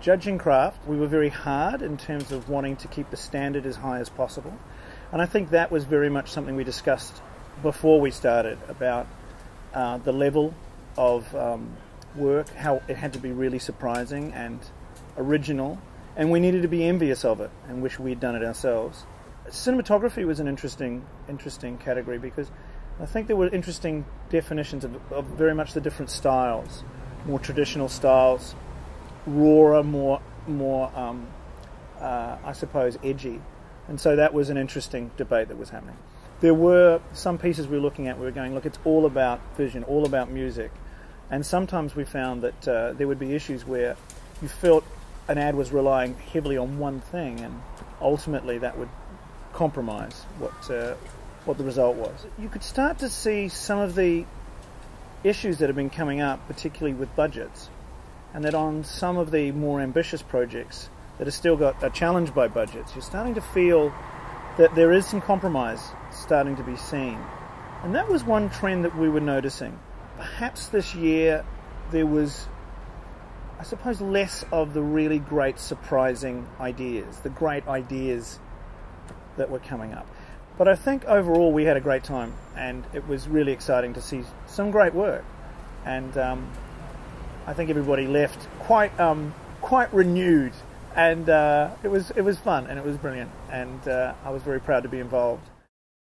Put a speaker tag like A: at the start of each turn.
A: judging craft, we were very hard in terms of wanting to keep the standard as high as possible. And I think that was very much something we discussed before we started about uh, the level of um, work, how it had to be really surprising and original, and we needed to be envious of it and wish we'd done it ourselves. Cinematography was an interesting, interesting category because I think there were interesting definitions of, of very much the different styles, more traditional styles, rawer, more, more, um, uh, I suppose, edgy, and so that was an interesting debate that was happening. There were some pieces we were looking at. We were going, look, it's all about vision, all about music, and sometimes we found that uh, there would be issues where you felt an ad was relying heavily on one thing, and ultimately that would compromise what uh, what the result was. You could start to see some of the issues that have been coming up, particularly with budgets, and that on some of the more ambitious projects that have still got are challenged by budgets, you're starting to feel that there is some compromise starting to be seen. And that was one trend that we were noticing. Perhaps this year there was, I suppose, less of the really great surprising ideas, the great ideas that were coming up. But I think overall we had a great time and it was really exciting to see some great work. And um, I think everybody left quite, um, quite renewed and uh, it was, it was fun and it was brilliant. And uh, I was very proud to be involved.